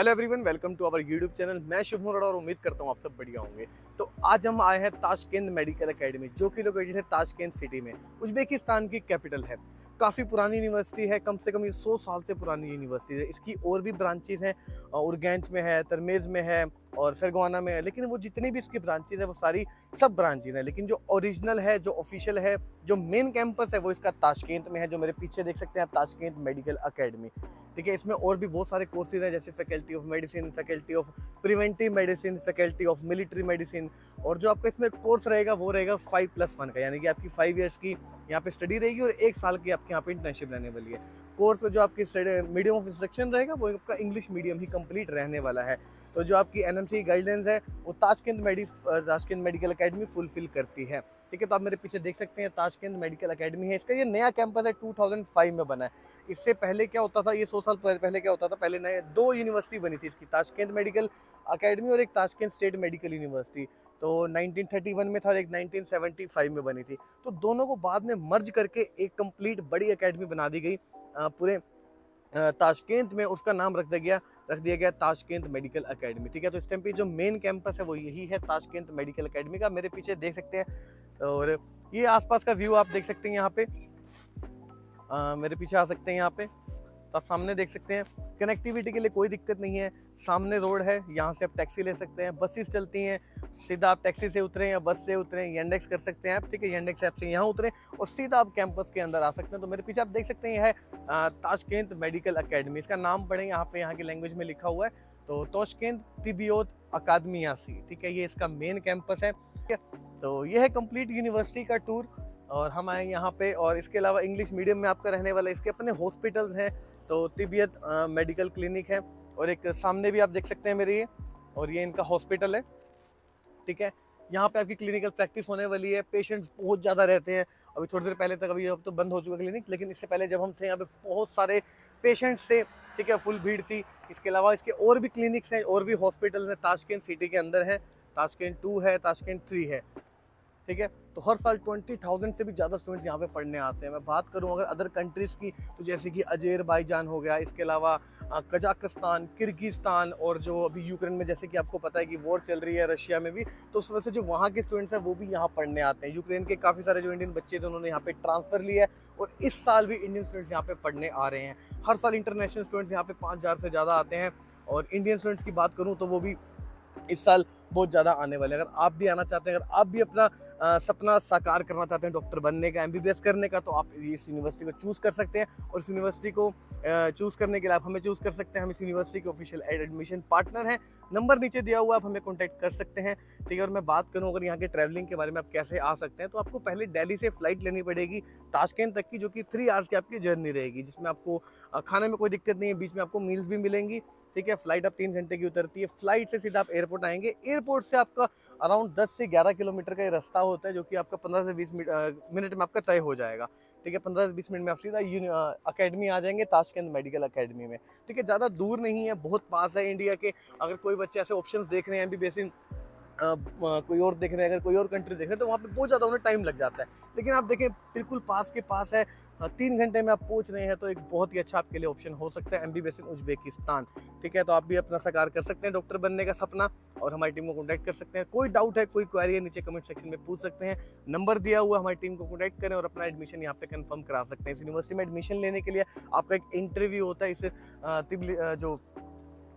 Hello everyone welcome to our YouTube channel मैं शुभ मुरड़ा और उम्मीद करता हूँ आप सब बढ़िया होंगे। तो आज हम आए हैं ताशकेंद मेडिकल एकेडमी जो कि लोकेटेड है ताशकेंद सिटी में, उज्बेकिस्तान की कैपिटल है। काफ़ी पुरानी यूनिवर्सिटी है, कम से कम ये सौ साल से पुरानी यूनिवर्सिटी है। इसकी और भी ब्रांचेज हैं उर्गैंच में है तरमेज़ में है और फेरगवाना में है, लेकिन वो जितनी भी इसकी ब्रांचेज है, वो सारी सब ब्रांचेज हैं। लेकिन जो ओरिजिनल है, जो ऑफिशियल है, जो मेन कैंपस है, वो इसका ताशकेंत में है, जो मेरे पीछे देख सकते हैं आप ताशकेंत मेडिकल अकेडमी ठीक है, इसमें और भी बहुत सारे कोर्सेज हैं, जैसे faculty of medicine faculty of preventive medicine faculty of military medicine और जो आपका इसमें कोर्स रहेगा, वो रहेगा फाइव प्लस वन का, यानी कि आपकी फाइव ईयर्स की यहाँ पे स्टडी रहेगी और एक साल की आपके यहाँ पे इंटर्नशिप रहने वाली है। कोर्स जो आपकी मीडियम ऑफ़ इंस्ट्रक्शन रहेगा, वो आपका इंग्लिश मीडियम ही कंप्लीट रहने वाला है। तो जो आपकी एन गाइडलाइंस है, वो ताजकंद मेडि, ताजकंद मेडिकल अकेडमी फुलफिल करती है। ठीक है तो आप मेरे पीछे देख सकते हैं, ताशकेंद मेडिकल अकेडमी है इसका। ये नया कैंपस है 2005 में बना है। इससे पहले क्या होता था, ये सौ साल पहले क्या होता था, पहले नए दो यूनिवर्सिटी बनी थी इसकी, ताशकेंद मेडिकल अकेडमी और एक ताशकेंद स्टेट मेडिकल यूनिवर्सिटी तो 1931 में था और एक 1975 में बनी थी। तो दोनों को बाद में मर्ज करके एक कंप्लीट बड़ी अकेडमी बना दी गई पूरे ताशकेंत में उसका नाम रख दिया गया, रख दिया गया ताशकेंत मेडिकल एकेडमी ठीक है तो इस टाइम पे जो मेन कैंपस है, वो यही है ताशकेंत मेडिकल एकेडमी का। मेरे पीछे देख सकते हैं और ये आसपास का व्यू आप देख सकते हैं यहाँ पे। आ, मेरे पीछे आ सकते हैं यहाँ पे। तो आप सामने देख सकते हैं कनेक्टिविटी के लिए कोई दिक्कत नहीं है। सामने रोड है यहाँ से आप टैक्सी ले सकते हैं। बसेस चलती हैं सीधा आप टैक्सी से उतरें या बस से उतरें येंडेक्स कर सकते हैं आप ठीक है? येंडेक्स ऐप से यहाँ उतरें और सीधा आप कैंपस के अंदर आ सकते हैं। तो मेरे पीछे आप देख सकते हैं यह है ताशकेंत मेडिकल अकेडमी इसका नाम पढ़ें यहाँ पे यहाँ की लैंग्वेज में लिखा हुआ है। तो तोशकेंत तिबियोत अकादमी यासी ठीक है? ये इसका मेन कैंपस है। है? तो ये है कंप्लीट यूनिवर्सिटी का टूर और हम आए यहाँ पे और इसके अलावा इंग्लिश मीडियम में आपका रहने वाला इसके अपने हॉस्पिटल्स हैं तो तिबियत मेडिकल क्लिनिक है और एक सामने भी आप देख सकते हैं मेरे ये और ये इनका हॉस्पिटल है, ठीक है? यहाँ पे आपकी क्लिनिकल प्रैक्टिस होने वाली है पेशेंट्स बहुत ज़्यादा रहते हैं। अभी थोड़ी देर पहले तक अभी अब तो बंद हो चुका क्लिनिक लेकिन इससे पहले जब हम थे, यहाँ पे बहुत सारे पेशेंट्स थे, ठीक है, फुल भीड़ थी। इसके अलावा इसके और भी क्लिनिक्स हैं, और भी हॉस्पिटल हैं, ताशकंद सिटी के अंदर हैं, ताशकंद टू है, ताशकंद थ्री है। ठीक है? तो हर साल ट्वेंटी थाउज़ेंड से भी ज़्यादा स्टूडेंट्स यहाँ पे पढ़ने आते हैं। मैं बात करूँ अगर अदर कंट्रीज़ की तो जैसे कि अजेर, बाईजान हो गया, इसके अलावा कजाकिस्तान, किर्गिस्तान और जो अभी यूक्रेन में जैसे कि आपको पता है कि वॉर चल रही है रशिया में भी तो उस वजह से जो वहाँ के स्टूडेंट्स हैं वो भी यहाँ पढ़ने आते हैं। यूक्रेन के काफ़ी सारे जो इंडियन बच्चे थे, उन्होंने यहाँ पे ट्रांसफ़र लिया है और इस साल भी इंडियन स्टूडेंट्स यहाँ पे पढ़ने आ रहे हैं। हर साल इंटरनेशनल स्टूडेंट्स यहाँ पे पाँच से ज़्यादा आते हैं और इंडियन स्टूडेंट्स की बात करूँ तो वो भी इस साल बहुत ज़्यादा आने वाले अगर आप भी आना चाहते हैं अगर आप भी अपना आ, सपना साकार करना चाहते हैं डॉक्टर बनने का एमबीबीएस करने का तो आप इस यूनिवर्सिटी को चूज़ कर सकते हैं और इस यूनिवर्सिटी को चूज़ करने के लिए आप हमें चूज़ कर सकते हैं। हम इस यूनिवर्सिटी के ऑफिशियल एडमिशन पार्टनर हैं। नंबर नीचे दिया हुआ आप हमें कॉन्टैक्ट कर सकते हैं। ठीक है और मैं बात करूँ अगर यहाँ के ट्रैवलिंग के बारे में आप कैसे आ सकते हैं तो आपको पहले दिल्ली से फ़्लाइट लेनी पड़ेगी ताशकेंद तक की जो कि थ्री आवर्स की आपकी जर्नी रहेगी जिसमें आपको खाने में कोई दिक्कत नहीं है बीच में आपको मील्स भी मिलेंगी। ठीक है फ़्लाइट आप तीन घंटे की उतरती है। फ़्लाइट से सीधा आप एयरपोर्ट आएँगे। एयरपोर्ट से आपका अराउंड 10 से 11 किलोमीटर का ये रास्ता होता है, जो कि आपका 15 से 20 मिनट में आपका तय हो जाएगा। ठीक है, पंद्रह से बीस मिनट में आप सीधा अकेडमी आ जाएँगे ताशकंद मेडिकल अकेडमी में। ठीक है, ज़्यादा दूर नहीं है, बहुत पास है इंडिया के। अगर कोई बच्चे ऐसे ऑप्शन देख रहे हैं एम बी कोई और देख रहे हैं, अगर कोई और कंट्री देख रहे हैं तो वहाँ पे बहुत ज़्यादा उन्हें टाइम लग जाता है। लेकिन आप देखें, बिल्कुल पास के पास है तीन घंटे में आप पहुँच रहे हैं तो एक बहुत ही अच्छा आपके लिए ऑप्शन हो सकता है एम बी उज्बेकिस्तान ठीक है तो आप भी अपना साकार कर सकते हैं डॉक्टर बनने का सपना, और हमारी टीम को कॉन्टैक्ट कर सकते हैं। कोई डाउट है, कोई क्वारी है, नीचे कमेंट सेक्शन में पूछ सकते हैं। नंबर दिया हुआ हमारी टीम को कॉन्टैक्ट करें और अपना एडमिशन यहाँ पे कंफर्म करा सकते हैं। इस यूनिवर्सिटी में एडमिशन लेने के लिए आपका एक इंटरव्यू होता है, इस जो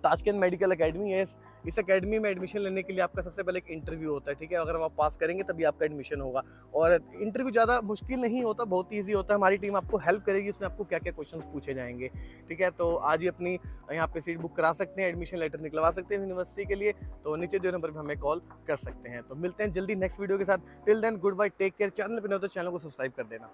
ताशकेंद मेडिकल अकेडमी है। इस अकेडमी में एडमिशन लेने के लिए आपका सबसे पहले एक इंटरव्यू होता है, ठीक है? अगर आप पास करेंगे तभी आपका एडमिशन होगा। और इंटरव्यू ज़्यादा मुश्किल नहीं होता, बहुत ईजी होता है। हमारी टीम आपको हेल्प करेगी, उसमें आपको क्या क्या क्वेश्चन पूछे जाएँगे, ठीक है? तो आज ही अपनी यहाँ पे सीट बुक करा सकते हैं एडमिशन लेटर निकलवा सकते हैं यूनिवर्सिटी के लिए। तो नीचे जो नंबर पर हमें कॉल कर सकते हैं। तो मिलते हैं जल्दी नेक्स्ट वीडियो के साथ। Till then good bye take care channel पर नहीं हो तो चैनल को सब्सक्राइब कर देना।